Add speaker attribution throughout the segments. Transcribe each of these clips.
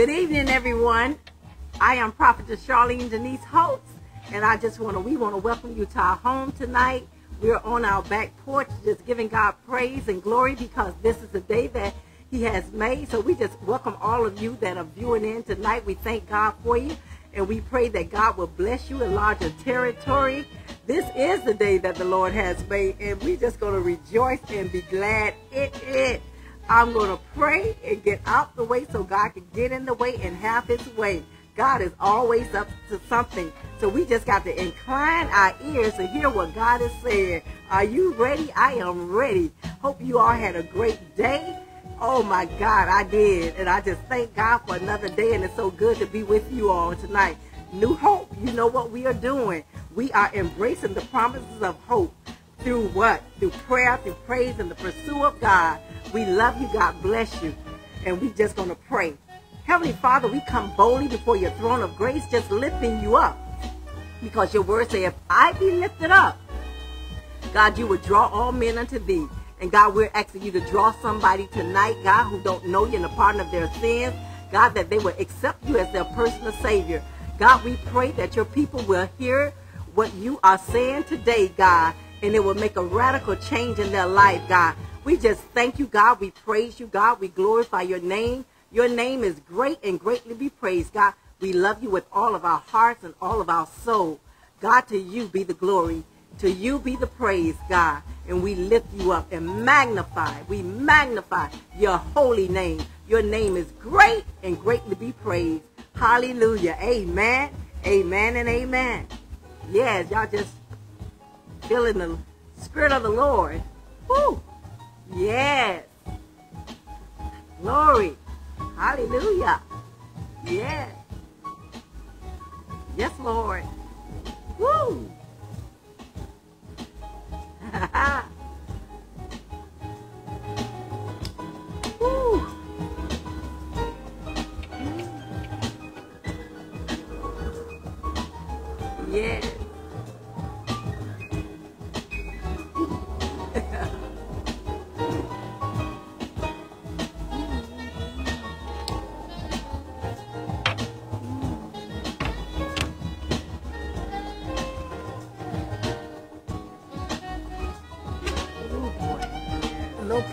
Speaker 1: Good evening, everyone. I am Prophetess Charlene Denise Holtz, and I just want to, we want to welcome you to our home tonight. We're on our back porch just giving God praise and glory because this is the day that he has made. So we just welcome all of you that are viewing in tonight. We thank God for you, and we pray that God will bless you, enlarge your territory. This is the day that the Lord has made, and we're just going to rejoice and be glad in it. I'm going to pray and get out the way so God can get in the way and have his way. God is always up to something. So we just got to incline our ears to hear what God is saying. Are you ready? I am ready. Hope you all had a great day. Oh my God, I did. And I just thank God for another day. And it's so good to be with you all tonight. New hope. You know what we are doing. We are embracing the promises of hope through what? Through prayer, through praise, and the pursuit of God. We love you. God bless you. And we just going to pray. Heavenly Father, we come boldly before your throne of grace, just lifting you up. Because your word says, if I be lifted up, God, you would draw all men unto thee. And God, we're asking you to draw somebody tonight, God, who don't know you in the pardon of their sins. God, that they will accept you as their personal Savior. God, we pray that your people will hear what you are saying today, God, and it will make a radical change in their life, God. We just thank you, God. We praise you, God. We glorify your name. Your name is great and greatly be praised, God. We love you with all of our hearts and all of our soul. God, to you be the glory. To you be the praise, God. And we lift you up and magnify. We magnify your holy name. Your name is great and greatly be praised. Hallelujah. Amen. Amen and amen. Yes, y'all just feeling the spirit of the Lord. Woo. Yes. Glory. Hallelujah. Yes. Yes, Lord. Woo. Woo. Yes.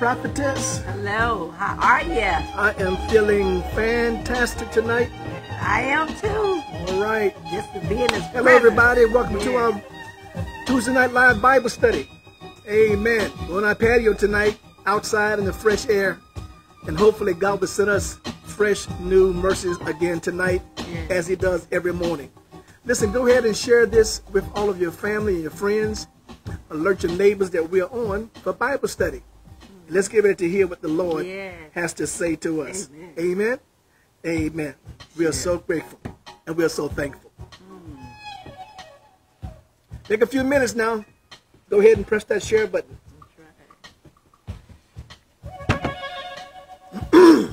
Speaker 2: Prophetess.
Speaker 1: Hello. How are you?
Speaker 2: I am feeling fantastic tonight.
Speaker 1: I am too.
Speaker 2: All right.
Speaker 1: Just to be in His
Speaker 2: Hello,
Speaker 1: presence.
Speaker 2: everybody. Welcome to our Tuesday night live Bible study. Amen. We're on our patio tonight, outside in the fresh air, and hopefully God will send us fresh new mercies again tonight, as He does every morning. Listen, go ahead and share this with all of your family and your friends. Alert your neighbors that we are on for Bible study. Let's get ready to hear what the Lord
Speaker 1: Yes.
Speaker 2: has to say to us.
Speaker 1: Amen.
Speaker 2: Amen. Amen. We are so grateful and we are so thankful. Take a few minutes now. Go ahead and press that share button.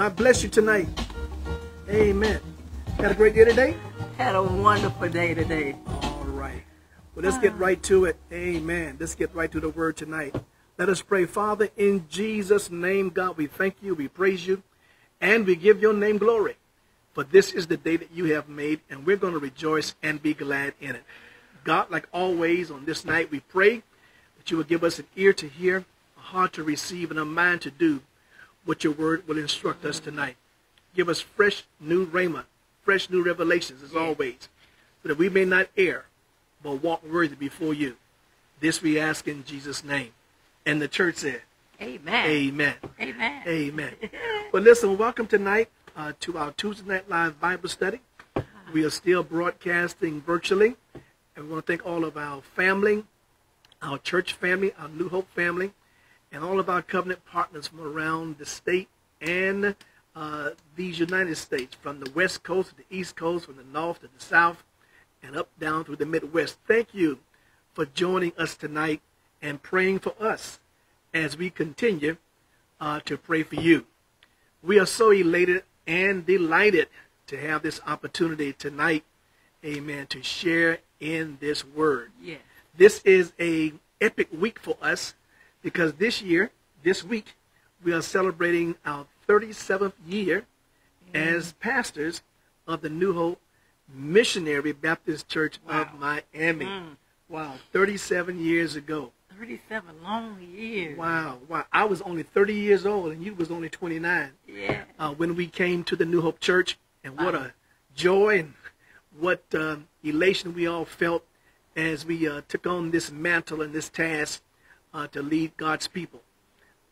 Speaker 2: God bless you tonight. Amen. Had a great day today?
Speaker 1: Had a wonderful day today.
Speaker 2: All right. Well, let's get right to it. Amen. Let's get right to the word tonight. Let us pray. Father, in Jesus' name, God, we thank you, we praise you, and we give your name glory. For this is the day that you have made, and we're going to rejoice and be glad in it. God, like always, on this night, we pray that you will give us an ear to hear, a heart to receive, and a mind to do what your word will instruct us tonight. Give us fresh new rhema, fresh new revelations, as always. so that we may not err, but walk worthy before you. This we ask in Jesus' name. And the church said,
Speaker 1: Amen.
Speaker 2: Amen.
Speaker 1: Amen.
Speaker 2: Amen. Well, listen, welcome tonight uh, to our Tuesday Night Live Bible study. We are still broadcasting virtually. And we want to thank all of our family, our church family, our New Hope family, and all of our covenant partners from around the state and uh, these United States, from the West Coast to the East Coast, from the North to the South, and up down through the Midwest. Thank you for joining us tonight and praying for us as we continue uh, to pray for you. We are so elated and delighted to have this opportunity tonight, amen, to share in this word.
Speaker 1: Yes.
Speaker 2: This is a epic week for us because this year, this week, we are celebrating our 37th year as pastors of the New Hope Missionary Baptist Church
Speaker 1: Wow.
Speaker 2: of Miami.
Speaker 1: Mm.
Speaker 2: Wow, 37 years ago.
Speaker 1: 37 long years.
Speaker 2: Wow, wow. I was only 30 years old and you was only 29
Speaker 1: Yeah.
Speaker 2: uh, when we came to the New Hope Church, and what a joy and what um, elation we all felt as we uh, took on this mantle and this task uh, to lead God's people.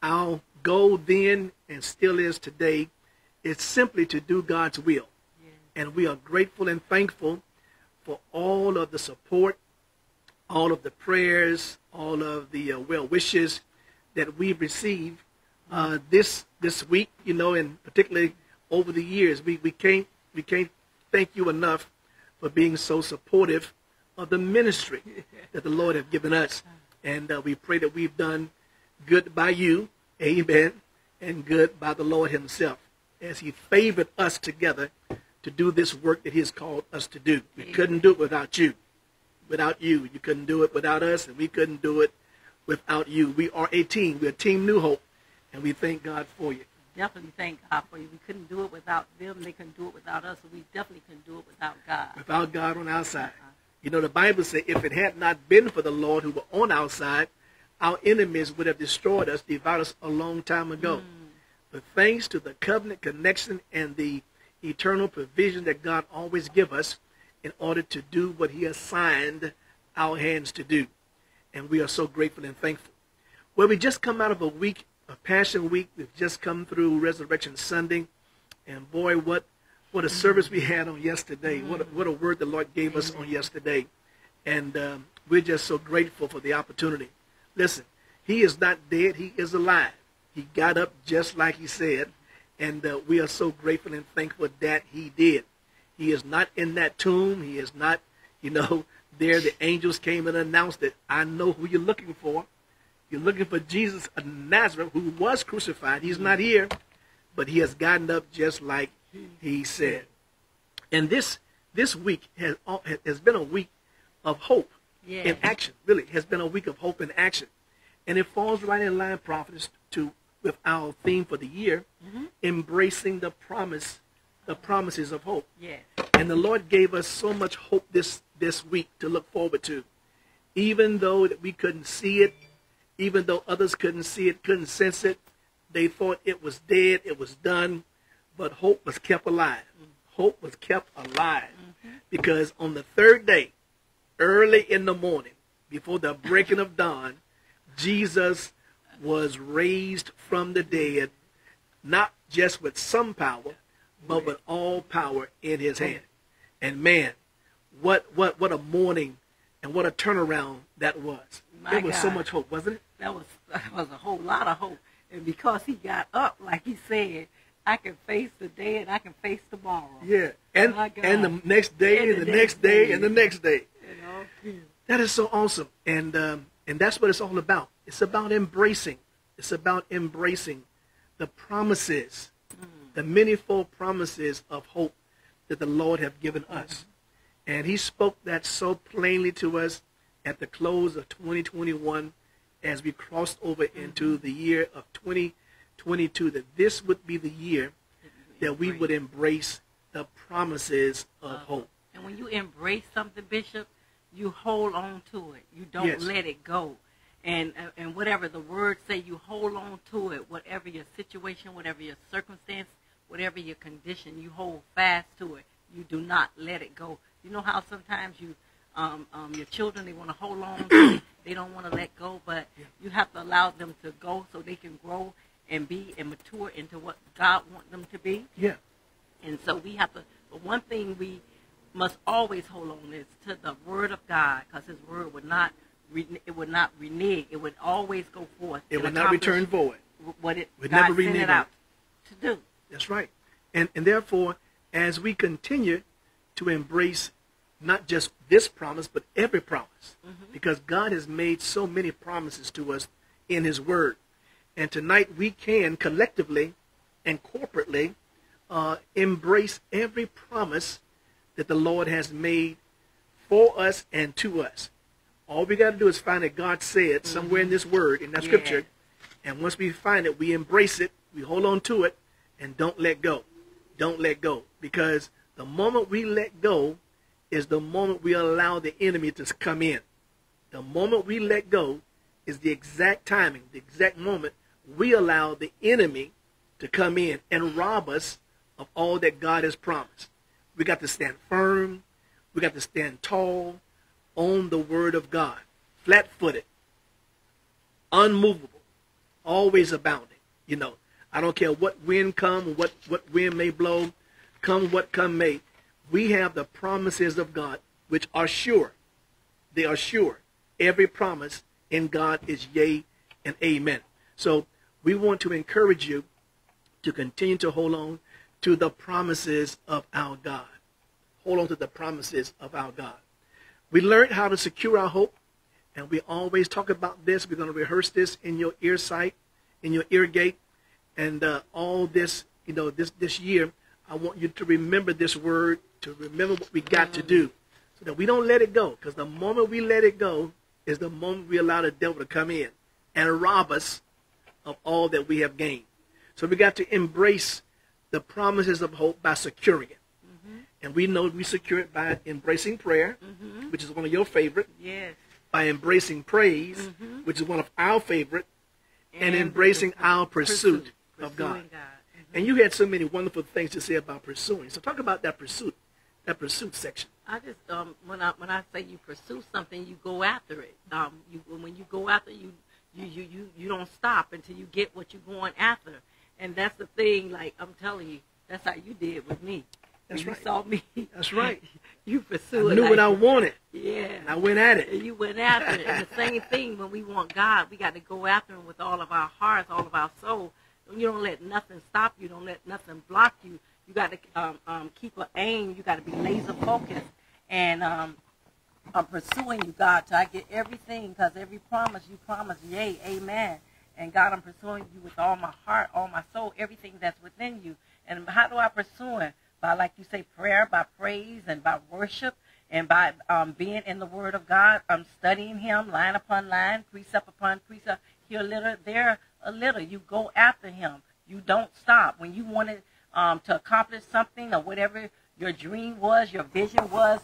Speaker 2: Our goal then and still is today is simply to do God's will,
Speaker 1: yeah.
Speaker 2: and we are grateful and thankful for all of the support, all of the prayers, all of the uh, well wishes that we've received uh, this this week. You know, and particularly over the years, we, we can't we can't thank you enough for being so supportive of the ministry that the Lord has given us, and uh, we pray that we've done good by you, Amen, and good by the Lord Himself as He favored us together to do this work that He has called us to do. We couldn't do it without you without you. You couldn't do it without us, and we couldn't do it without you. We are a team. We're Team New Hope, and we thank God for you.
Speaker 1: Definitely thank God for you. We couldn't do it without them. They couldn't do it without us. So we definitely couldn't do it without God.
Speaker 2: Without God on our side. You know, the Bible says if it had not been for the Lord who were on our side, our enemies would have destroyed us, devoured us a long time ago. Mm. But thanks to the covenant connection and the eternal provision that God always give us in order to do what he assigned our hands to do. And we are so grateful and thankful. Well, we just come out of a week, a Passion Week. We've just come through Resurrection Sunday. And boy, what what a service we had on yesterday. What a, what a word the Lord gave us on yesterday. And um, we're just so grateful for the opportunity. Listen, he is not dead. He is alive. He got up just like he said. And uh, we are so grateful and thankful that he did. He is not in that tomb. He is not, you know, there. The angels came and announced that I know who you're looking for. You're looking for Jesus of Nazareth who was crucified. He's not here, but he has gotten up just like he said. And this this week has uh, has been a week of hope
Speaker 1: Yeah.
Speaker 2: in action. Really, has been a week of hope in action, and it falls right in line, prophetess, to with our theme for the year, mm-hmm. embracing the promise, the promises of hope.
Speaker 1: Yes.
Speaker 2: And the Lord gave us so much hope this this week to look forward to, even though that we couldn't see it, even though others couldn't see it, couldn't sense it. They thought it was dead, it was done, but hope was kept alive. Hope was kept alive because on the third day, early in the morning, before the breaking of dawn, Jesus was raised from the dead, not just with some power, but with all power in his hand. And man, what what what a morning and what a turnaround that was.
Speaker 1: My
Speaker 2: there was so much hope, wasn't it?
Speaker 1: That was that was a whole lot of hope. And because he got up, like he said, I can face the day and I can face tomorrow.
Speaker 2: Yeah. And
Speaker 1: oh God.
Speaker 2: and the next day
Speaker 1: And
Speaker 2: and,
Speaker 1: the
Speaker 2: the,
Speaker 1: next
Speaker 2: day,
Speaker 1: day.
Speaker 2: and the next day.
Speaker 1: You know?
Speaker 2: That is so awesome. And um, and that's what it's all about. It's about embracing. It's about embracing the promises, mm. the manifold promises of hope that the Lord have given mm. us. And he spoke that so plainly to us at the close of 2021 as we crossed over into mm-hmm. the year of 2022 that this would be the year that we would embrace the promises of hope.
Speaker 1: And when you embrace something, Bishop, you hold on to it. You don't
Speaker 2: Yes.
Speaker 1: let it go. And uh, and whatever the words say, you hold on to it. Whatever your situation, whatever your circumstance, whatever your condition, you hold fast to it. You do not let it go. You know how sometimes you, um, um, your children, they want to hold on, to, they don't want to let go, but
Speaker 2: Yeah.
Speaker 1: you have to allow them to go so they can grow and be and mature into what God wants them to be.
Speaker 2: Yeah.
Speaker 1: And so we have to. But one thing we must always hold on is to the Word of God, because His Word would not re- it would not renege. It would always go forth.
Speaker 2: It would not return void.
Speaker 1: What it
Speaker 2: Would never renege
Speaker 1: it out to do.
Speaker 2: That's right. And and therefore, as we continue to embrace not just this promise, but every promise, mm-hmm. because God has made so many promises to us in His Word. And tonight we can collectively and corporately uh, embrace every promise that the Lord has made for us and to us. All we got to do is find that God said somewhere in this Word, in that
Speaker 1: Yeah.
Speaker 2: Scripture, and once we find it, we embrace it, we hold on to it, and don't let go. Don't let go. Because the moment we let go is the moment we allow the enemy to come in. The moment we let go is the exact timing, the exact moment we allow the enemy to come in and rob us of all that God has promised. We got to stand firm. We got to stand tall on the word of God, flat footed, unmovable, always abounding. You know, I don't care what wind come, what, what wind may blow, come what come may. We have the promises of God, which are sure. They are sure. Every promise in God is yea and amen. So we want to encourage you to continue to hold on to the promises of our God. Hold on to the promises of our God. We learned how to secure our hope, and we always talk about this. We're going to rehearse this in your ear sight, in your ear gate, and uh, all this, you know, this this year. I want you to remember this word, to remember what we got to do, so that we don't let it go. Because the moment we let it go is the moment we allow the devil to come in and rob us of all that we have gained. So we got to embrace the promises of hope by securing it. And we know we secure it by embracing prayer, which is one of your favorite,
Speaker 1: Yes.
Speaker 2: by embracing praise, which is one of our favorite, and, embracing our pursuit, of God.
Speaker 1: God.
Speaker 2: And you had so many wonderful things to say about pursuing. So talk about that pursuit, that pursuit section.
Speaker 1: I just um when I when I say you pursue something, you go after it. Um, you when you go after you you you you you don't stop until you get what you're going after. And that's the thing. Like I'm telling you, that's how you did with me.
Speaker 2: That's
Speaker 1: When
Speaker 2: right.
Speaker 1: You saw me.
Speaker 2: That's right.
Speaker 1: you pursued. I
Speaker 2: knew
Speaker 1: like,
Speaker 2: what I wanted,
Speaker 1: Yeah.
Speaker 2: and I went at it.
Speaker 1: And you went after it. And the same thing when we want God, we got to go after Him with all of our hearts, all of our soul. You don't let nothing stop you. Don't let nothing block you. You got to um, um, keep an aim. You got to be laser focused. And um, I'm pursuing you, God, till I get everything, because every promise you promise, yay, amen. And God, I'm pursuing you with all my heart, all my soul, everything that's within you. And how do I pursue it? By, like you say, prayer, by praise, and by worship, and by um, being in the Word of God. I'm studying Him line upon line, precept upon precept. Here a little, there a little. You go after Him. You don't stop. When you wanted um, to accomplish something or whatever your dream was, your vision was,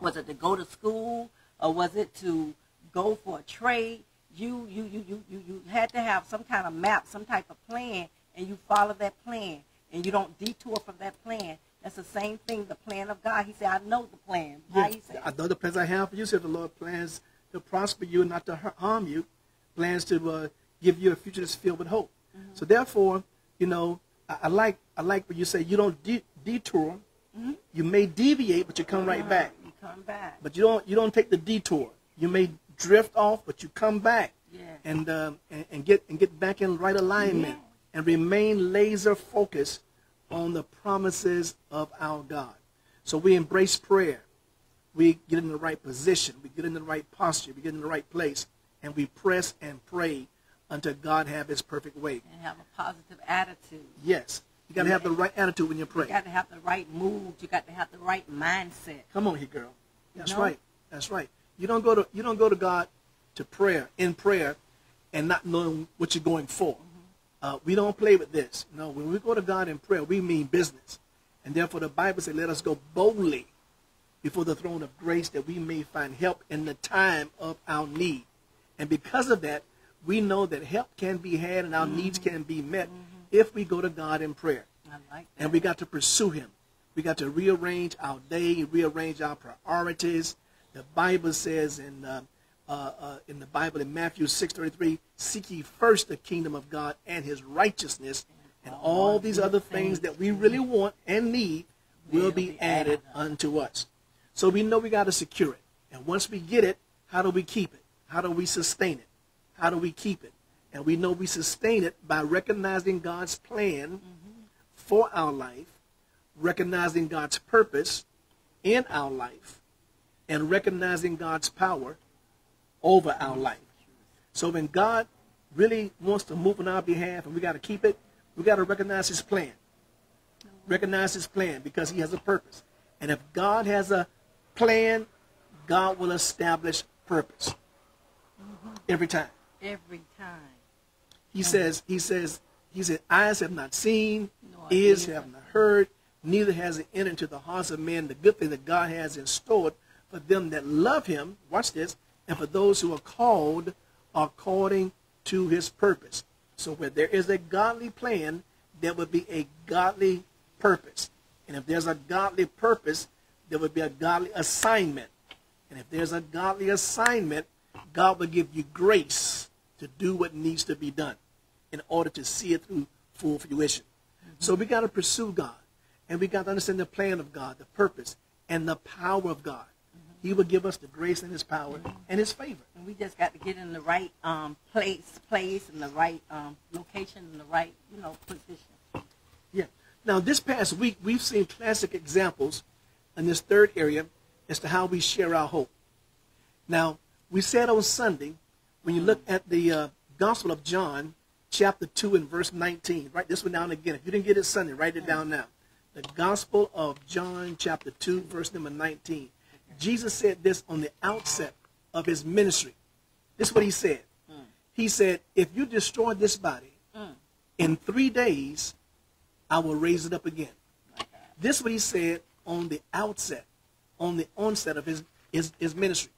Speaker 1: was it to go to school or was it to go for a trade? You you you you you, you had to have some kind of map, some type of plan, and you follow that plan, and you don't detour from that plan. That's the same thing. The plan of God. He said, "I know the plan."
Speaker 2: Yeah,
Speaker 1: he said,
Speaker 2: I know the plans I have for you, said the Lord, plans to prosper you and not to harm you, plans to uh, give you a future that's filled with hope.
Speaker 1: Mm-hmm.
Speaker 2: So therefore, you know, I, I like I like what you say. You don't de- detour.
Speaker 1: Mm-hmm.
Speaker 2: You may deviate, but you come right back.
Speaker 1: Come back.
Speaker 2: But you don't you don't take the detour. You may drift off, but you come back
Speaker 1: Yeah.
Speaker 2: and um, and, and get and get back in right alignment
Speaker 1: Yeah.
Speaker 2: and remain laser focused on the promises of our God. So we embrace prayer. We get in the right position. We get in the right posture. We get in the right place, and we press and pray until God have His perfect way.
Speaker 1: and have a positive attitude.
Speaker 2: Yes, you got to have the right attitude when you pray.
Speaker 1: You got to have the right mood. You got to have the right mindset.
Speaker 2: Come on here, girl. That's
Speaker 1: know?
Speaker 2: right. That's right. You don't go to you don't go to God to prayer in prayer and not knowing what you're going for. Mm-hmm. Uh, we don't play with this. No, when we go to God in prayer, we mean business, and therefore the Bible says, "Let us go boldly before the throne of grace, that we may find help in the time of our need." And because of that, we know that help can be had and our needs mm-hmm. can be met mm-hmm. If we go to God in prayer
Speaker 1: like
Speaker 2: and we got to pursue him. We got to rearrange our day, rearrange our priorities. The Bible says in uh, uh, uh, in the Bible in Matthew six thirty three, seek ye first the kingdom of God and His righteousness, and all these other things that we really want and need will be added unto us. So we know we got to secure it, and once we get it, how do we keep it? How do we sustain it? How do we keep it? And we know we sustain it by recognizing God's plan mm-hmm. for our life, recognizing God's purpose in our life, and recognizing God's power over our life. So when God really wants to move on our behalf and we got to keep it, we got to recognize his plan. Recognize his plan because he has a purpose. And if God has a plan, God will establish purpose. Mm-hmm. Every time.
Speaker 1: Every time.
Speaker 2: He says, he says, he said, eyes have not seen, no, ears have not heard, neither has it entered into the hearts of men the good thing that God has in store for them that love him. Watch this. And for those who are called according to his purpose. So where there is a godly plan, there would be a godly purpose. And if there's a godly purpose, there would be a godly assignment. And if there's a godly assignment, God will give you grace to do what needs to be done in order to see it through full fruition. Mm-hmm. So we got to pursue God. And we got to understand the plan of God, the purpose, and the power of God. Mm-hmm. He will give us the grace and his power mm-hmm. and his favor.
Speaker 1: And we just got to get in the right um, place, place, and the right um, location, and the right, you know, position.
Speaker 2: Yeah. Now, this past week, we've seen classic examples in this third area as to how we share our hope. Now, we said on Sunday when you look at the uh, Gospel of John, chapter 2 and verse 19, write this one down again. If you didn't get it Sunday, write it down now. The Gospel of John, chapter 2, verse number 19. Jesus said this on the outset of his ministry. This is what he said. He said, If you destroy this body, in three days, I will raise it up again. This is what he said on the outset, on the onset of his, his, his ministry.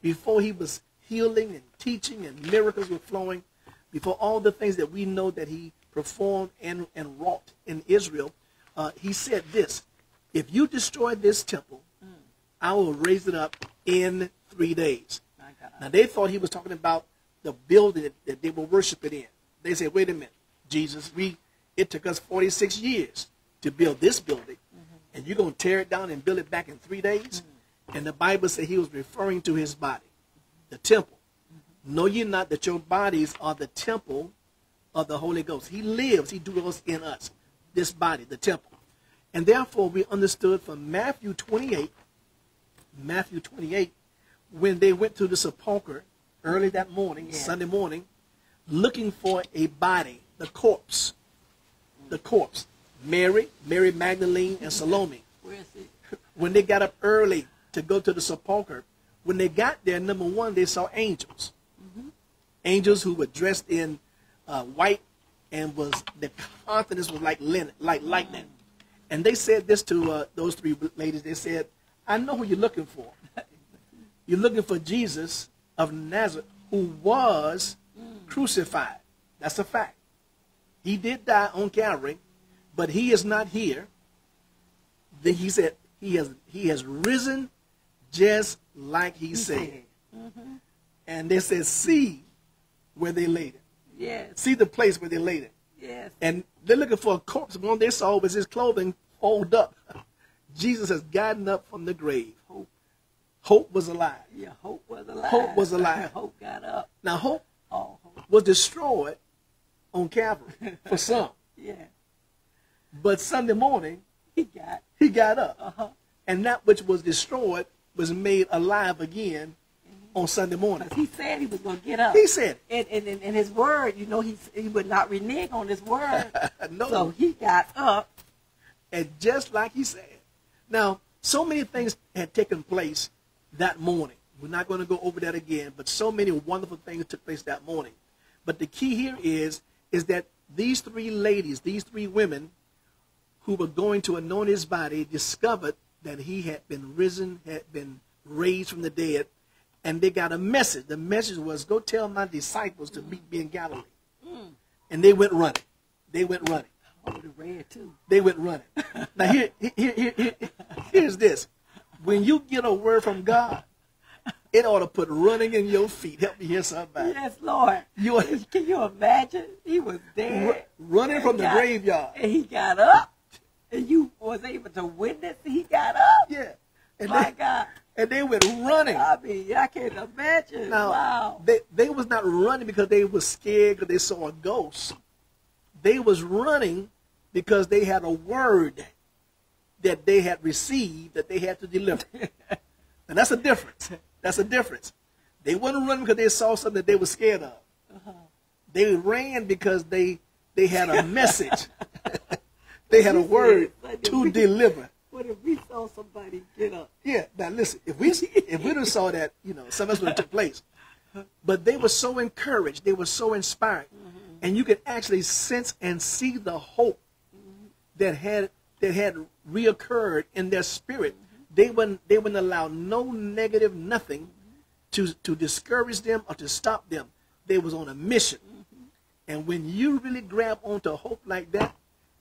Speaker 2: Before he was healing and teaching and miracles were flowing, before all the things that we know that he performed and, and wrought in Israel, uh, he said this, if you destroy this temple, mm. I will raise it up in three days. Now they thought he was talking about the building that, that they were worshiping in. They said, wait a minute, Jesus, we it took us 46 years to build this building, mm-hmm. and you're going to tear it down and build it back in three days? Mm-hmm. And the Bible said he was referring to his body the temple. Know ye not that your bodies are the temple of the Holy Ghost? He lives, he dwells in us, this body, the temple. And therefore we understood from Matthew 28, Matthew 28, when they went to the sepulchre early that morning, yeah. Sunday morning, looking for a body, the corpse, the corpse. Mary, Mary Magdalene, and Salome.
Speaker 1: Where is it?
Speaker 2: When they got up early to go to the sepulchre, when they got there, number one, they saw angels. Mm-hmm. Angels who were dressed in uh, white and was the confidence was like linen, like lightning. And they said this to uh, those three ladies. They said, "I know who you're looking for. you're looking for Jesus of Nazareth, who was mm. crucified. That's a fact. He did die on Calvary, but he is not here. Then he said he has he has risen just like he, said. Mm-hmm. And they said, see where they laid it.
Speaker 1: Yes.
Speaker 2: See the place where they laid it.
Speaker 1: Yes.
Speaker 2: And they're looking for a corpse. One they saw was his clothing folded up. Jesus has gotten up from the grave.
Speaker 1: Hope.
Speaker 2: Hope was alive.
Speaker 1: Yeah, hope was alive.
Speaker 2: Hope was alive.
Speaker 1: hope got up.
Speaker 2: Now hope, oh, hope. was destroyed on Calvary for some.
Speaker 1: yeah.
Speaker 2: But Sunday morning,
Speaker 1: he got
Speaker 2: he got up.
Speaker 1: Uh-huh.
Speaker 2: And that which was destroyed was made alive again on Sunday morning.
Speaker 1: He said he was going to get up.
Speaker 2: He said
Speaker 1: and, and, and his word, you know, he, he would not renege on his word.
Speaker 2: no.
Speaker 1: So he got up.
Speaker 2: And just like he said. Now, so many things had taken place that morning. We're not going to go over that again, but so many wonderful things took place that morning. But the key here is, is that these three ladies, these three women who were going to anoint his body discovered that he had been risen, had been raised from the dead, and they got a message. The message was, go tell my disciples to meet me in Galilee. Mm. And they went running. They went running.
Speaker 1: would have ran too.
Speaker 2: They went running. now here, here, here, here, here's this. When you get a word from God, it ought to put running in your feet. Help me hear somebody.
Speaker 1: Yes, Lord.
Speaker 2: You ought-
Speaker 1: Can you imagine? He was dead.
Speaker 2: Running from the graveyard.
Speaker 1: And he got up. And you was able to witness he got up.
Speaker 2: Yeah. And
Speaker 1: My
Speaker 2: they,
Speaker 1: God.
Speaker 2: and they went running.
Speaker 1: I mean, I can't imagine.
Speaker 2: Now,
Speaker 1: wow.
Speaker 2: they, they was not running because they was scared because they saw a ghost. They was running because they had a word that they had received that they had to deliver. and that's a difference. That's a difference. They wasn't running because they saw something that they were scared of. Uh-huh. They ran because they they had a message. they had a word to deliver.
Speaker 1: What if we saw somebody get up?
Speaker 2: Yeah. Now listen, if we if we would saw that, you know, something else would have took place. But they were so encouraged, they were so inspired, mm-hmm. and you could actually sense and see the hope that had that had reoccurred in their spirit. Mm-hmm. They wouldn't they wouldn't allow no negative nothing to to discourage them or to stop them. They was on a mission. Mm-hmm. And when you really grab onto hope like that,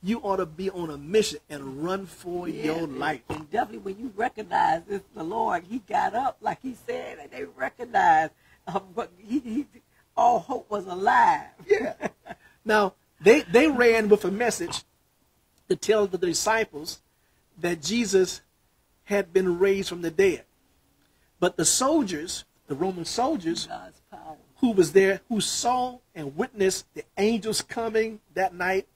Speaker 2: you ought to be on a mission and run for
Speaker 1: Yeah,
Speaker 2: your
Speaker 1: and-
Speaker 2: life.
Speaker 1: And definitely when you recognize it's the Lord, he got up, like he said, and they recognized uh, what he, he, all hope was alive.
Speaker 2: Yeah. Now they they ran with a message to tell the disciples that Jesus had been raised from the dead. But the soldiers, the Roman soldiers who was there, who saw and witnessed the angels coming that night,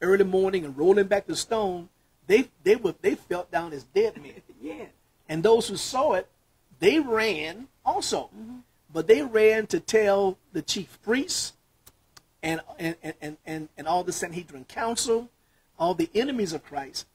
Speaker 2: early morning, and rolling back the stone, they they were they felt down as dead men.
Speaker 1: Yeah.
Speaker 2: And those who saw it, they ran also. Mm-hmm. But they ran to tell the chief priests and, and, and, and, and, and all the Sanhedrin council, all the enemies of Christ.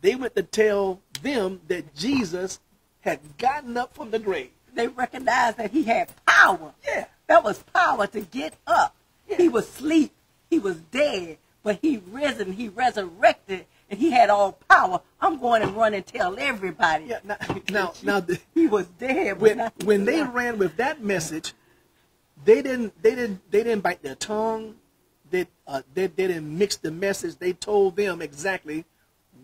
Speaker 2: They went to tell them that Jesus had gotten up from the grave.
Speaker 1: They recognized that he had power.
Speaker 2: Yeah.
Speaker 1: That was power to get up.
Speaker 2: Yeah.
Speaker 1: He was asleep. He was dead. But he risen. He resurrected. And he had all power. I'm going to run and tell everybody.
Speaker 2: Yeah, now, now, now the,
Speaker 1: He was dead. but
Speaker 2: when, when they ran with that message, they didn't they didn't they didn't bite their tongue. They, uh, they they didn't mix the message. They told them exactly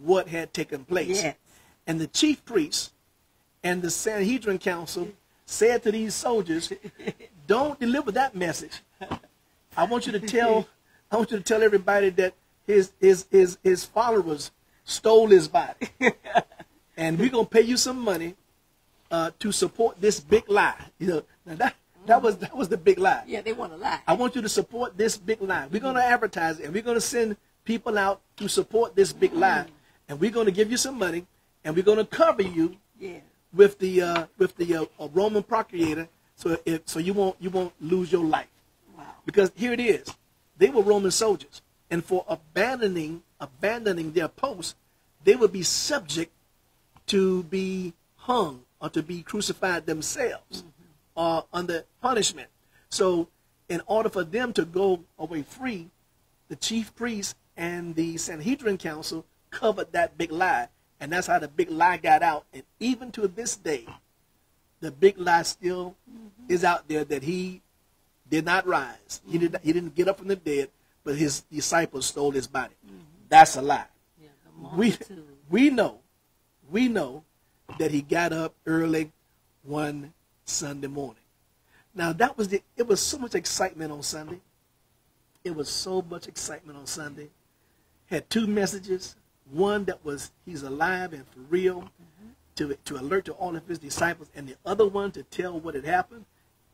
Speaker 2: what had taken place.
Speaker 1: Yes.
Speaker 2: And the chief priests and the Sanhedrin council said to these soldiers, "Don't deliver that message. I want you to tell I want you to tell everybody that his his his his followers stole his body, and we're gonna pay you some money uh, to support this big lie. You know, now that that was that was the big lie.
Speaker 1: Yeah, they want to lie.
Speaker 2: I want you to support this big lie. We're going to advertise it, and we're going to send people out to support this big lie, and we're going to give you some money, and we're going to cover you
Speaker 1: Yeah.
Speaker 2: with the uh, with the uh, Roman procurator, so if, so you won't you won't lose your life.
Speaker 1: Wow.
Speaker 2: Because here it is, they were Roman soldiers, and for abandoning abandoning their post, they would be subject to be hung or to be crucified themselves or under punishment. So, in order for them to go away free, the chief priest and the Sanhedrin council covered that big lie, and that's how the big lie got out. And even to this day, the big lie still mm-hmm. is out there that he did not rise. He did. He didn't get up from the dead, but his disciples stole his body. That's a lie.
Speaker 1: Yeah,
Speaker 2: We we know, we know that he got up early one Sunday morning. Now that was the. It was so much excitement on Sunday. It was so much excitement on Sunday. Had two messages. One that was he's alive and for real, to to alert to all of his disciples, and the other one to tell what had happened.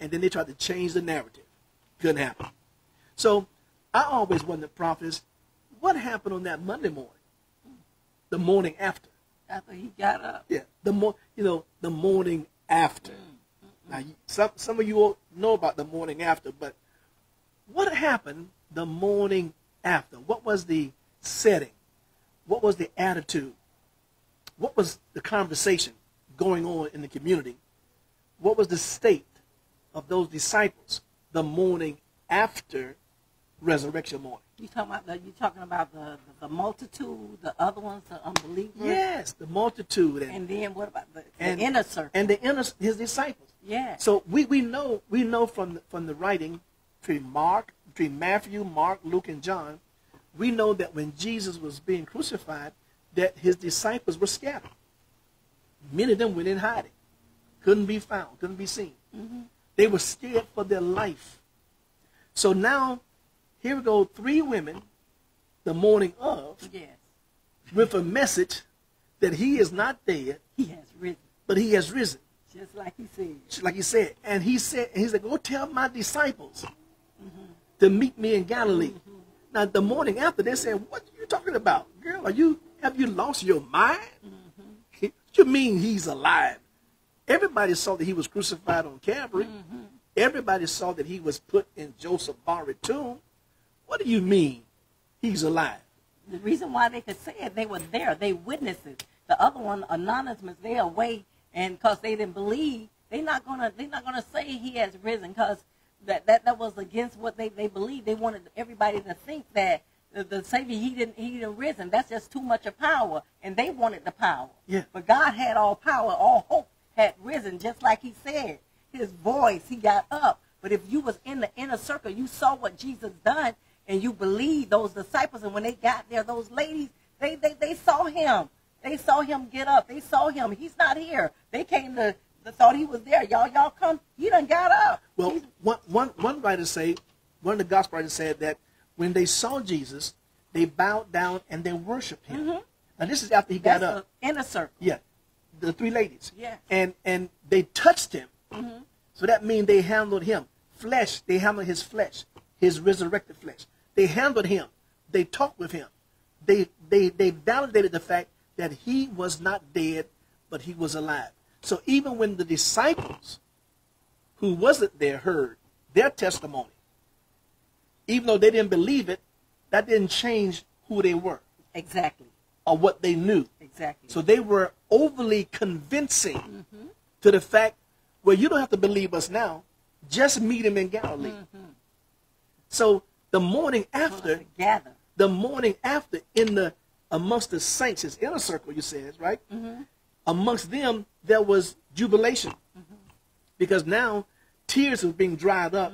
Speaker 2: And then they tried to change the narrative. Couldn't happen. So I always wondered, prophets, what happened on that Monday morning? The morning after.
Speaker 1: After he got up.
Speaker 2: Yeah, the more you know, the morning after. Mm, mm, now, mm. some some of you all know about the morning after, but what happened the morning after? What was the setting? What was the attitude? What was the conversation going on in the community? What was the state of those disciples the morning after resurrection morning?
Speaker 1: You talking about the you talking about the, the, the multitude, the other ones, the unbelievers.
Speaker 2: Yes, the multitude and,
Speaker 1: And then what about the,
Speaker 2: and
Speaker 1: the inner circle?
Speaker 2: and the inner his disciples.
Speaker 1: yeah.
Speaker 2: So we, we know we know from the, from the writing between Mark between Matthew, Mark, Luke, and John, we know that when Jesus was being crucified, that his disciples were scattered. Many of them went in hiding, couldn't be found, couldn't be seen. Mm-hmm. They were scared for their life. So now, here we go, three women, the morning of,
Speaker 1: Yes.
Speaker 2: with a message that he is not dead,
Speaker 1: He has risen.
Speaker 2: but he has risen.
Speaker 1: Just like he said.
Speaker 2: like he said. And he said, and he's like, go tell my disciples mm-hmm. to meet me in Galilee. Mm-hmm. Now the morning after, they said, what are you talking about? Girl, are you, have you lost your mind? Mm-hmm. What you mean he's alive? Everybody saw that he was crucified on Calvary. Mm-hmm. Everybody saw that he was put in Joseph Barry tomb. What do you mean he's alive?
Speaker 1: The reason why they could say it, they were there. They witnesses. The other one, anonymous, they away, and because they didn't believe, they're not gonna they're not gonna say he has risen because that, that that was against what they they believed. They wanted everybody to think that the, the Savior he didn't he didn't risen. That's just too much of power, and they wanted the power.
Speaker 2: Yeah.
Speaker 1: But God had all power, all hope had risen, just like He said. His voice, He got up. But if you was in the inner circle, you saw what Jesus done, and you believed those disciples. And when they got there, those ladies, they they, they saw Him. They saw Him get up. They saw Him. He's not here. They came to. They thought He was there. Y'all, y'all come. He done got up.
Speaker 2: Well,
Speaker 1: He's-
Speaker 2: one, one, one writer say, one of the gospel writers said that when they saw Jesus, they bowed down and they worshiped him. Mm-hmm. Now this is after he got up.
Speaker 1: the inner circle.
Speaker 2: Yeah, the three ladies.
Speaker 1: Yeah.
Speaker 2: And and they touched him. Mm-hmm. So that means they handled him. Flesh, they handled his flesh, his resurrected flesh. They handled him. They talked with him. They they they validated the fact that he was not dead, but he was alive. So even when the disciples who wasn't there heard their testimony, even though they didn't believe it, that didn't change who they were
Speaker 1: Exactly.
Speaker 2: or what they knew.
Speaker 1: Exactly.
Speaker 2: So they were overly convincing to the fact where you don't have to believe us now, just meet him in Galilee. Mm-hmm. So the morning after,
Speaker 1: gather.
Speaker 2: the morning after, in the amongst the saints, his inner circle, you said, right? Mm-hmm. Amongst them, there was jubilation mm-hmm. because now tears were being dried up,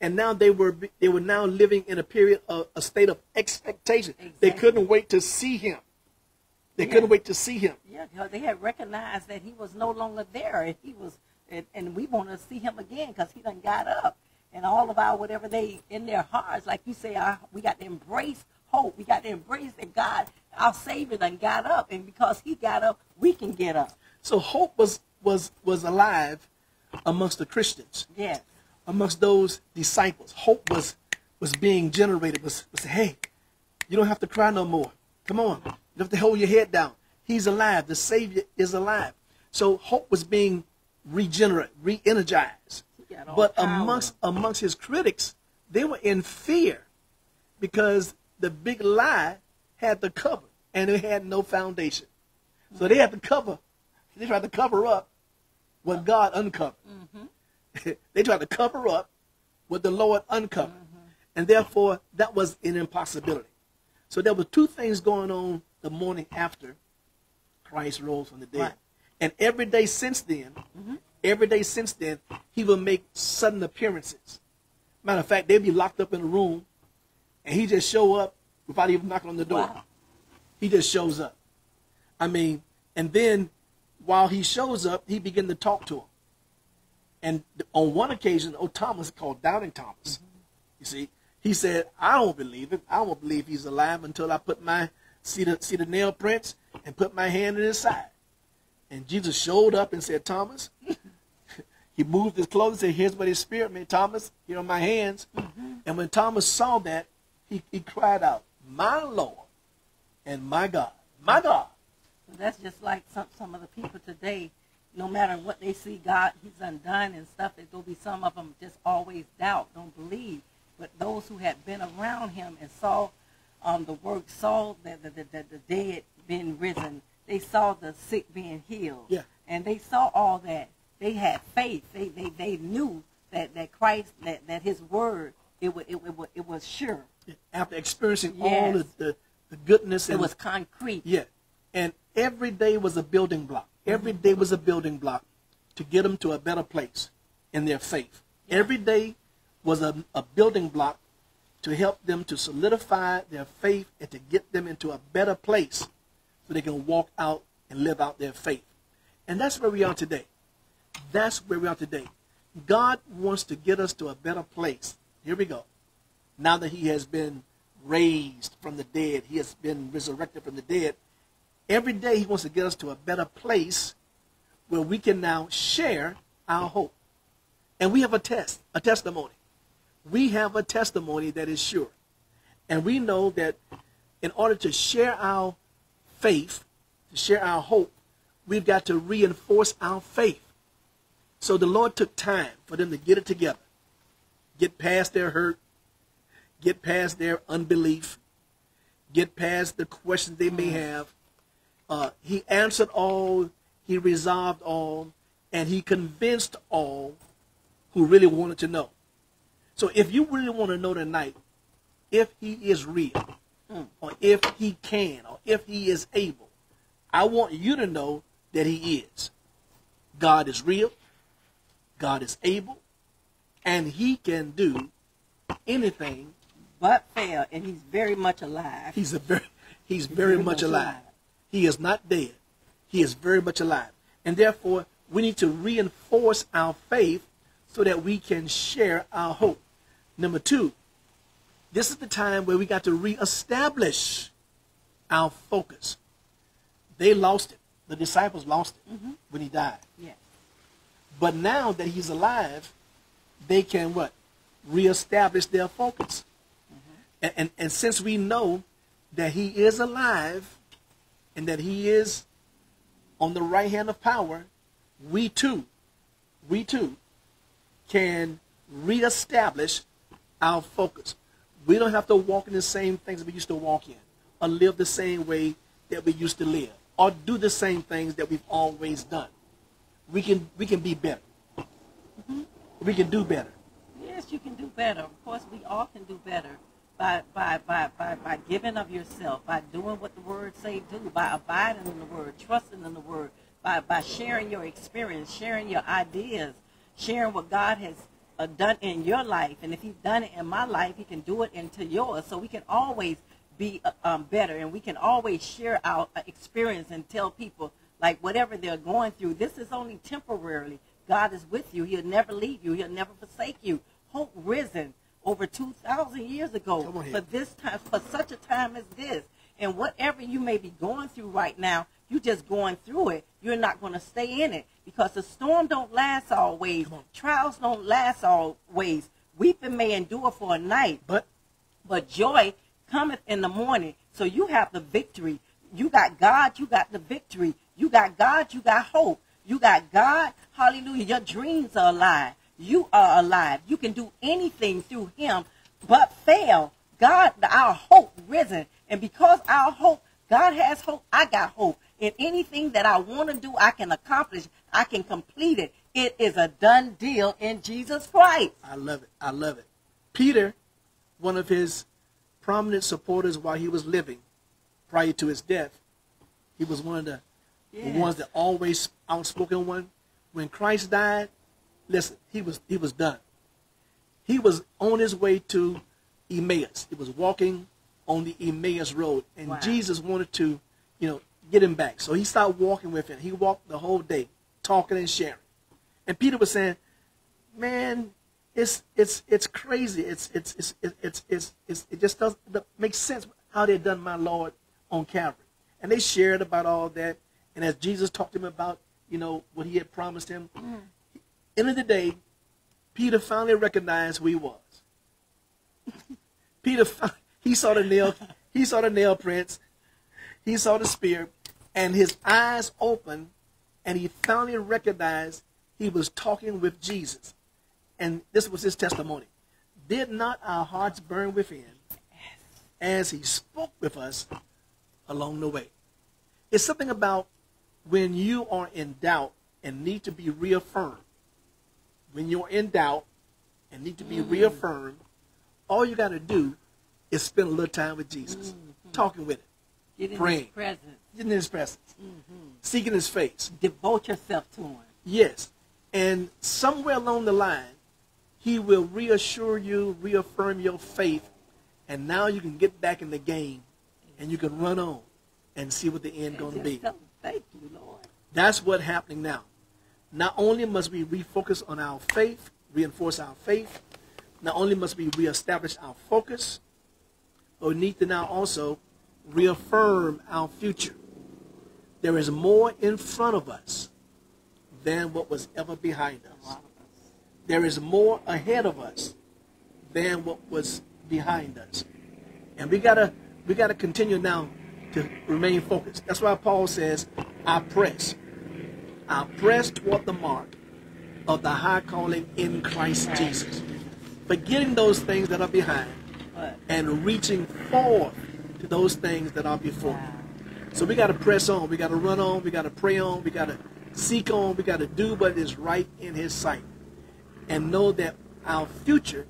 Speaker 2: and now they were they were now living in a period of a state of expectation. They couldn't wait to see him. They
Speaker 1: Yeah.
Speaker 2: couldn't wait to see him.
Speaker 1: Yeah, because they had recognized that he was no longer there, and he was, and, and we want to see him again because he done got up, and all of our whatever they in their hearts, like you say, our, we got to embrace hope. We got to embrace that God, our Savior, done got up, and because He got up, we can get up.
Speaker 2: So hope was was was alive amongst the Christians,
Speaker 1: Yes,
Speaker 2: amongst those disciples. Hope was was being generated. Was, was hey, you don't have to cry no more. Come on, you have to hold your head down. He's alive. The Savior is alive. So hope was being regenerated, re-energized.
Speaker 1: He got all
Speaker 2: But
Speaker 1: power.
Speaker 2: amongst amongst his critics, they were in fear because the big lie had the cover and it had no foundation. So they had to cover. They tried to cover up what God uncovered. Mm-hmm. they tried to cover up what the Lord uncovered. Mm-hmm. And therefore, that was an impossibility. So there were two things going on the morning after Christ rose from the dead.
Speaker 1: Right.
Speaker 2: And every day since then, mm-hmm. every day since then, he will make sudden appearances. Matter of fact, they'd be locked up in a room, and he just show up without even knocking on the door.
Speaker 1: Wow.
Speaker 2: He just shows up. I mean, and then while he shows up, he begin to talk to him. And on one occasion, old Thomas called Doubting Thomas. Mm-hmm. You see, he said, "I don't believe it. I won't believe he's alive until I put my see the see the nail prints and put my hand in his side." And Jesus showed up and said, "Thomas." he moved his clothes and said, "Here's what his spirit made, Thomas. Here are my hands." And when Thomas saw that, he, he cried out, "My Lord and my God, my God."
Speaker 1: So that's just like some some of the people today. No matter what they see, God, He's undone and stuff. Gonna be some of them just always doubt, don't believe. But those who had been around Him and saw um, the work, saw that the, the, the, the dead being risen, they saw the sick being healed,
Speaker 2: Yeah.
Speaker 1: and they saw all that. They had faith. They they, they knew that, that Christ, that, that His word, it was it, it, was- it was sure.
Speaker 2: After experiencing all
Speaker 1: Yes.
Speaker 2: the, the, the goodness
Speaker 1: It
Speaker 2: and
Speaker 1: was concrete.
Speaker 2: Yeah. And every day was a building block. Every day was a building block to get them to a better place in their faith. Every day was a, a building block to help them to solidify their faith and to get them into a better place so they can walk out and live out their faith. And that's where we are today. That's where we are today. God wants to get us to a better place. Here we go. Now that he has been raised from the dead, he has been resurrected from the dead. Every day he wants to get us to a better place where we can now share our hope. And we have a test, a testimony we have a testimony that is sure. And we know that in order to share our faith, to share our hope, we've got to reinforce our faith. So the Lord took time for them to get it together, get past their hurt, get past their unbelief, get past the questions they may have. Uh, he answered all, he resolved all, and he convinced all who really wanted to know. So if you really want to know tonight if he is real, mm. or if he can, or if he is able, I want you to know that he is. God is real, God is able, and he can do anything
Speaker 1: but fail, and he's very much alive.
Speaker 2: He's a very he's, he's very, very, much, much alive. alive. He is not dead. He is very much alive. And therefore, we need to reinforce our faith so that we can share our hope. Number two, this is the time where we got to reestablish our focus. They lost it. The disciples lost it mm-hmm. when he died.
Speaker 1: Yeah.
Speaker 2: But now that he's alive, they can what? Reestablish their focus. Mm-hmm. And, and, and since we know that he is alive and that he is on the right hand of power, we too, we too can reestablish our focus. We don't have to walk in the same things we used to walk in, or live the same way that we used to live, or do the same things that we've always done. We can we can be better. Mm-hmm. We can do better.
Speaker 1: Yes, you can do better. Of course, we all can do better by by by by, by giving of yourself, by doing what the word say do, by abiding in the word, trusting in the word, by by sharing your experience, sharing your ideas, sharing what God has done in your life, and if He's done it in my life, He can do it into yours. So we can always be uh, um, better, and we can always share our uh, experience and tell people like whatever they're going through. This is only temporarily. God is with you. He'll never leave you. He'll never forsake you. Hope risen over two thousand years ago for this time, for such a time as this. And whatever you may be going through right now, you're just going through it. You're not going to stay in it because the storm don't last always. Trials don't last always. Weeping may endure for a night,
Speaker 2: but
Speaker 1: but joy cometh in the morning. So you have the victory. You got God, you got the victory. You got God, you got hope. You got God, hallelujah. Your dreams are alive. You are alive. You can do anything through him but fail. God, our hope risen. And because our hope, God has hope, I got hope. And anything that I want to do, I can accomplish. I can complete it. It is a done deal in Jesus Christ.
Speaker 2: I love it. I love it. Peter, one of his prominent supporters while he was living, prior to his death, he was one of the, ones that always outspoken one. When Christ died, listen, he was he was done. He was on his way to Emmaus. He was walking on the Emmaus road, and wow. Jesus wanted to, you know, get him back. So he started walking with him. He walked the whole day, talking and sharing. And Peter was saying, "Man, it's it's it's crazy. It's it's it's it's it's, it's it just doesn't make sense how they done my Lord on Calvary." And they shared about all that. And as Jesus talked to him about, you know, what he had promised him, mm. end of the day, Peter finally recognized who he was. Peter, he saw the nail, he saw the nail prints, he saw the spear, and his eyes opened, and he finally recognized he was talking with Jesus. And this was his testimony. Did not our hearts burn within as he spoke with us along the way? It's something about when you are in doubt and need to be reaffirmed. When you're in doubt and need to be mm. reaffirmed, all you got to do is spend a little time with Jesus, mm-hmm. talking with him,
Speaker 1: Get in
Speaker 2: praying,
Speaker 1: his presence.
Speaker 2: Get in his presence, mm-hmm. seeking his face.
Speaker 1: Devote yourself to him.
Speaker 2: Yes. And somewhere along the line, he will reassure you, reaffirm your faith, And now you can get back in the game and you can run on and see what the end going to be.
Speaker 1: Thank you, Lord.
Speaker 2: That's what's happening now. Not only must we refocus on our faith, reinforce our faith, not only must we reestablish our focus, but we need to now also reaffirm our future. There is more in front of us than what was ever behind us. There is more ahead of us than what was behind us. And we gotta we gotta continue now to remain focused. That's why Paul says, I press. I press toward the mark of the high calling in Christ Jesus. Forgetting those things that are behind and reaching forth those things that are before. So we got to press on. We got to run on. We got to pray on. We got to seek on. We got to do what is right in His sight. And know that our future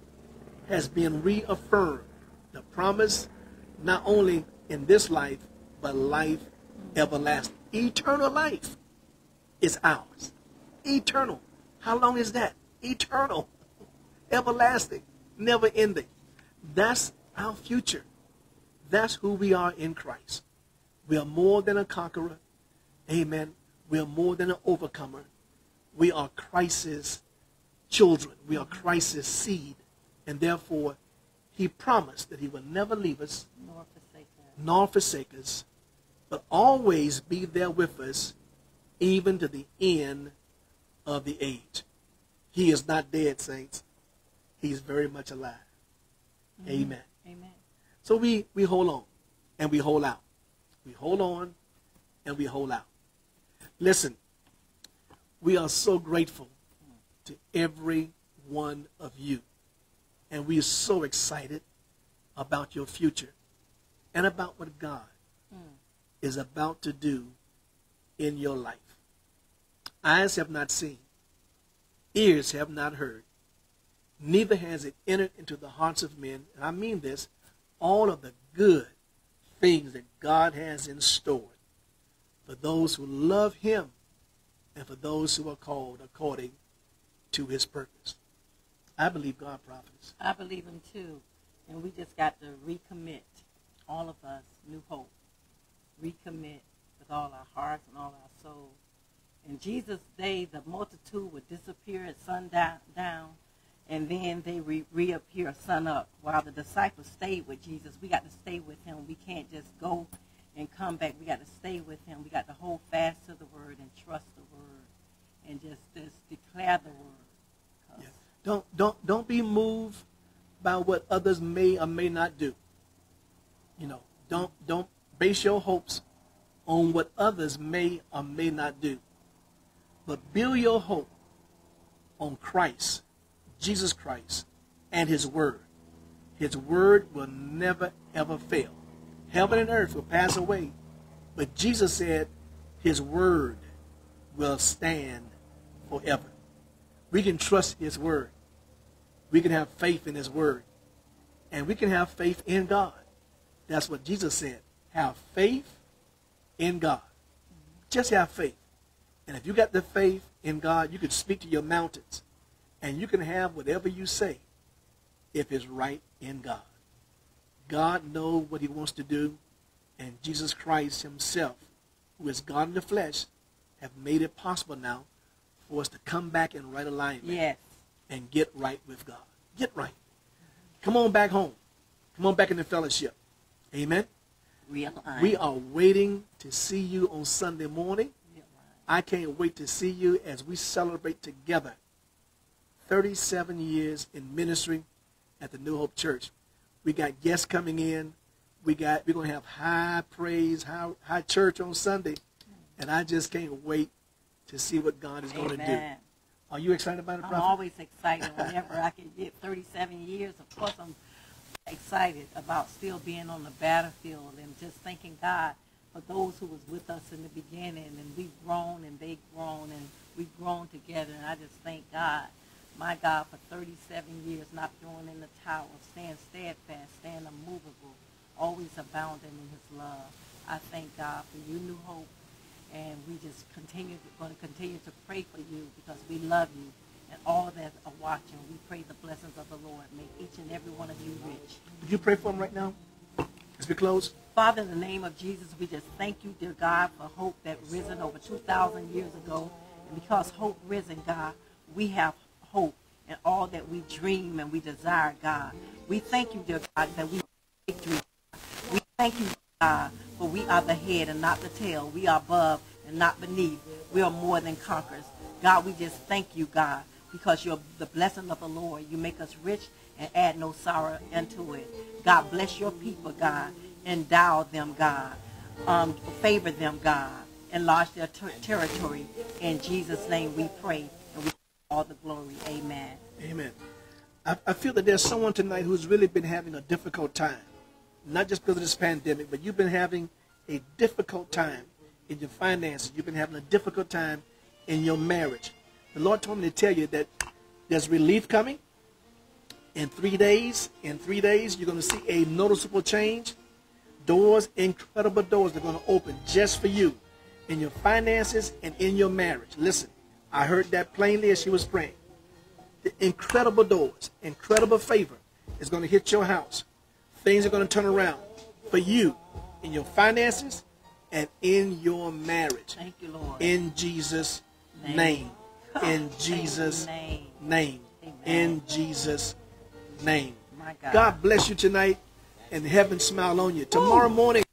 Speaker 2: has been reaffirmed. The promise, not only in this life, but life everlasting. Eternal life is ours. Eternal. How long is that? Eternal. Everlasting. Never ending. That's our future. That's who we are in Christ. We are more than a conqueror. Amen. We are more than an overcomer. We are Christ's children. We are Christ's seed. And therefore, he promised that he will never leave us
Speaker 1: Nor forsake us.
Speaker 2: nor forsake us, but always be there with us, even to the end of the age. He is not dead, saints. He's very much alive. Mm-hmm. Amen.
Speaker 1: Amen.
Speaker 2: So we, we hold on and we hold out. We hold on and we hold out. Listen, we are so grateful to every one of you. And we are so excited about your future and about what God hmm. is about to do in your life. Eyes have not seen, ears have not heard, neither has it entered into the hearts of men, and I mean this, all of the good things that God has in store for those who love him and for those who are called according to his purpose. I believe God prophets.
Speaker 1: I believe him too. And we just got to recommit, all of us, New Hope. Recommit with all our hearts and all our souls. In Jesus' day, the multitude would disappear at sundown, down, and then they re- reappear sun up. While the disciples stayed with Jesus, we got to stay with him. We can't just go and come back. We got to stay with him. We got to hold fast to the word and trust the word and just, just declare the word.
Speaker 2: Yeah. Don't don't don't be moved by what others may or may not do. You know, don't don't base your hopes on what others may or may not do. But build your hope on Christ, Jesus Christ, and his word. His word will never ever fail. Heaven and earth will pass away, but Jesus said his word will stand forever. We can trust his word. We can have faith in his word. And we can have faith in God. That's what Jesus said. Have faith in God. Just have faith. And if you got the faith in God, you can speak to your mountains. And you can have whatever you say if it's right in God. God knows what he wants to do. And Jesus Christ himself, who is God in the flesh, have made it possible now for us to come back in right alignment
Speaker 1: Yes.
Speaker 2: and get right with God. Get right. Come on back home. Come on back in the fellowship. Amen.
Speaker 1: Realign.
Speaker 2: We are waiting to see you on Sunday morning.
Speaker 1: Realign.
Speaker 2: I can't wait to see you as we celebrate together 37 years in ministry at the New Hope Church. We got guests coming in. We got we're gonna have high praise, high high church on Sunday, and I just can't wait to see what God is going to do. Are you excited about it,
Speaker 1: I'm always excited whenever I can get 37 years. Of course, I'm excited about still being on the battlefield and just thanking God for those who was with us in the beginning. And we've grown and they've grown and we've grown together. And I just thank God, my God, for 37 years not throwing in the towel, staying steadfast, staying unmovable, always abounding in his love. I thank God for you, New Hope and we just continue going to continue to pray for you because we love you and all that are watching. We pray the blessings of the Lord make each and every one of you rich.
Speaker 2: Would you pray for them right now? As we close.
Speaker 1: Father, in the name of Jesus, we just thank you, dear God, for hope that risen over 2,000 years ago. And because hope risen, God, we have hope in all that we dream and we desire, God. We thank you, dear God, that we victory. We thank you, God, for we are the head and not the tail. We are above and not beneath. We are more than conquerors. God, we just thank you, God, because you're the blessing of the Lord. You make us rich and add no sorrow into it. God, bless your people, God. Endow them, God. Um, favor them, God. Enlarge their ter- territory. In Jesus' name we pray and all the glory. Amen.
Speaker 2: Amen. I, I feel that there's someone tonight who's really been having a difficult time. Not just because of this pandemic, but you've been having a difficult time in your finances. You've been having a difficult time in your marriage. The Lord told me to tell you that there's relief coming. In three days, in three days, you're going to see a noticeable change. Doors, incredible doors, are going to open just for you in your finances and in your marriage. Listen, I heard that plainly as she was praying. The incredible doors, incredible favor is going to hit your house. Things are going to turn around for you in your finances and in your marriage.
Speaker 1: Thank you, Lord.
Speaker 2: In Jesus'
Speaker 1: Name.
Speaker 2: name. In Jesus'
Speaker 1: name.
Speaker 2: In Jesus' name.
Speaker 1: My God.
Speaker 2: God bless you tonight and heaven smile on you. Tomorrow morning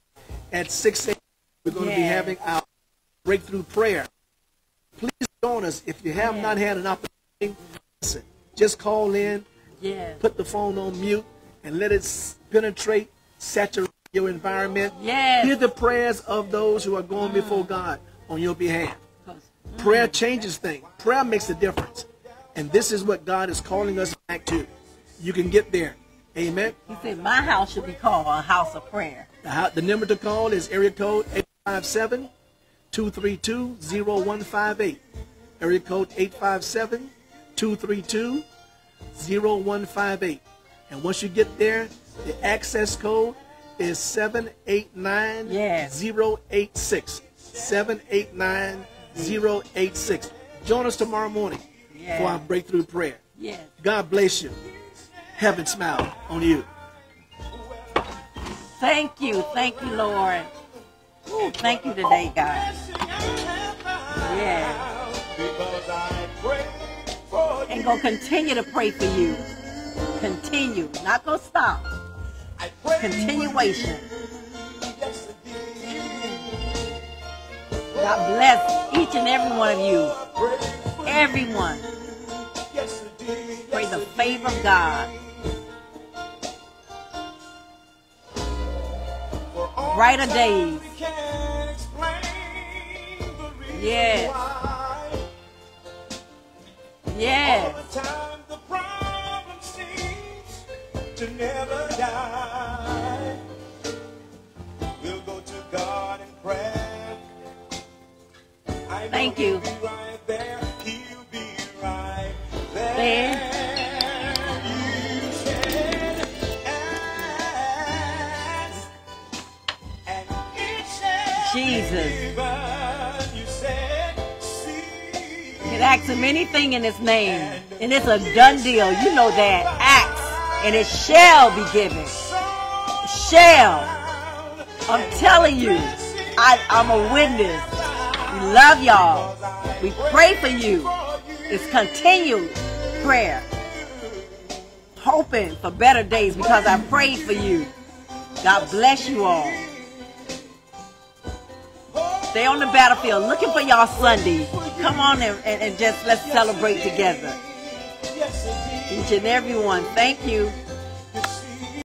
Speaker 2: at 6 a.m., we're going to be having our breakthrough prayer. Please join us. If you have
Speaker 1: Yes.
Speaker 2: not had an opportunity, listen, just call in,
Speaker 1: Yes.
Speaker 2: put the phone on mute, and let it penetrate, saturate your environment.
Speaker 1: Yes.
Speaker 2: Hear the prayers of those who are going mm. before God on your behalf.
Speaker 1: 'Cause- mm.
Speaker 2: Prayer changes things. Prayer makes a difference. And this is what God is calling us back to. You can get there. Amen.
Speaker 1: He said, my house should be called a house of prayer.
Speaker 2: The, the number to call is area code 857 232 0158. Area code 857 232 0158. And once you get there, the access code is 789
Speaker 1: Yes.
Speaker 2: 086. 789 086. Join us tomorrow morning
Speaker 1: Yes.
Speaker 2: for our breakthrough prayer.
Speaker 1: Yes.
Speaker 2: God bless you. Heaven smile on you.
Speaker 1: Thank you. Thank you, Lord. Ooh, thank you today, God. Yeah.
Speaker 3: Because I pray for
Speaker 1: And gonna continue to pray for you. Continue. Not gonna stop.
Speaker 3: I pray
Speaker 1: Continuation.
Speaker 3: for you. Yes, indeed.
Speaker 1: God bless each and every one of you.
Speaker 3: Pray for you.
Speaker 1: Everyone. Pray the favor of God. Brighter days.
Speaker 3: we can't explain the reason
Speaker 1: Yes. Yes.
Speaker 3: All the time the problem seems to never die. We'll go to God in prayer.
Speaker 1: Thank you. Him anything in his name. And it's a done deal. You know that. Ask. And it shall be given. Shall. I'm telling you. I, I'm a witness. We love y'all. We pray for you. It's continued prayer. Hoping for better days because I prayed for you. God bless you all. Stay on the battlefield looking for y'all Sunday. Come on and, and, and just let's celebrate together. Each and every one, thank you.